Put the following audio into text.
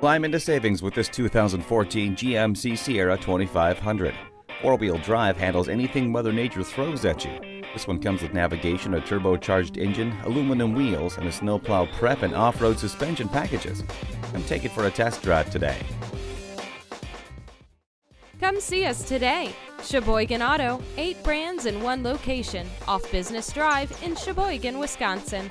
Climb into savings with this 2014 GMC Sierra 2500. Four-wheel drive handles anything Mother Nature throws at you. This one comes with navigation, a turbocharged engine, aluminum wheels, and a snowplow prep and off-road suspension packages. Come take it for a test drive today. Come see us today. Sheboygan Auto, eight brands in one location, off Business Drive in Sheboygan, Wisconsin.